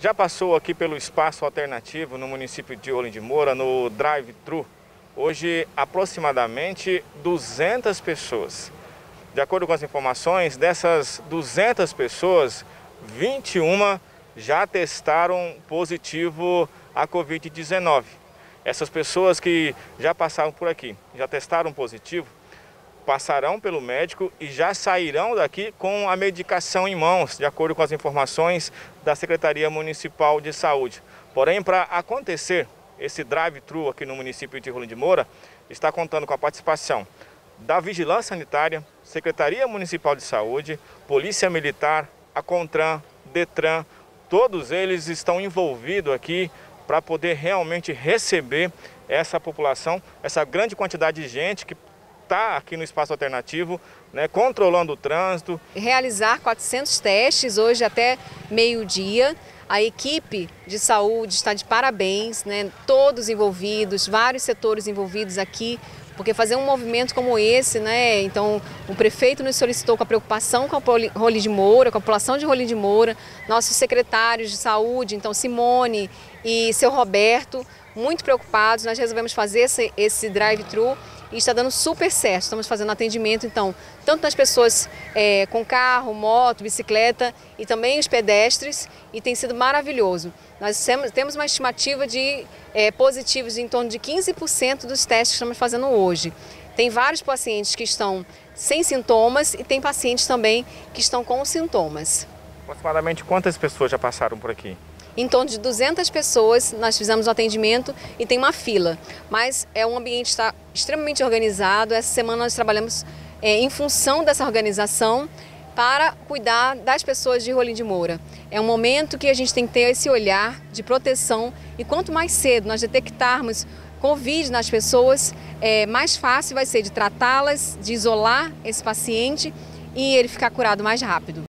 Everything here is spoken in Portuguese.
Já passou aqui pelo espaço alternativo no município de Olim de Moura, no drive-thru, hoje aproximadamente 200 pessoas. De acordo com as informações, dessas 200 pessoas, 21 já testaram positivo a Covid-19. Essas pessoas que já passaram por aqui, já testaram positivo, passarão pelo médico e já sairão daqui com a medicação em mãos, de acordo com as informações da Secretaria Municipal de Saúde. Porém, para acontecer esse drive-thru aqui no município de Rolim de Moura, está contando com a participação da Vigilância Sanitária, Secretaria Municipal de Saúde, Polícia Militar, a CONTRAN, DETRAN, todos eles estão envolvidos aqui para poder realmente receber essa população, essa grande quantidade de gente que está aqui no espaço alternativo, né, controlando o trânsito. Realizar 400 testes hoje até meio-dia. A equipe de saúde está de parabéns, né, todos envolvidos, vários setores envolvidos aqui porque fazer um movimento como esse, né? Então, o prefeito nos solicitou com a preocupação com a Rolim de Moura, com a população de Rolim de Moura, nossos secretários de saúde, então Simone e seu Roberto, muito preocupados. Nós resolvemos fazer esse, esse drive-thru e está dando super certo. Estamos fazendo atendimento, então, tanto das pessoas é, com carro, moto, bicicleta e também os pedestres, e tem sido maravilhoso. Nós temos uma estimativa de é, positivos em torno de 15% dos testes que estamos fazendo hoje. Tem vários pacientes que estão sem sintomas e tem pacientes também que estão com sintomas. Aproximadamente quantas pessoas já passaram por aqui? Em torno de 200 pessoas nós fizemos o atendimento e tem uma fila. Mas é um ambiente está extremamente organizado. Essa semana nós trabalhamos é, em função dessa organização para cuidar das pessoas de Rolim de Moura. É um momento que a gente tem que ter esse olhar de proteção e quanto mais cedo nós detectarmos Covid nas pessoas, é, mais fácil vai ser de tratá-las, de isolar esse paciente e ele ficar curado mais rápido.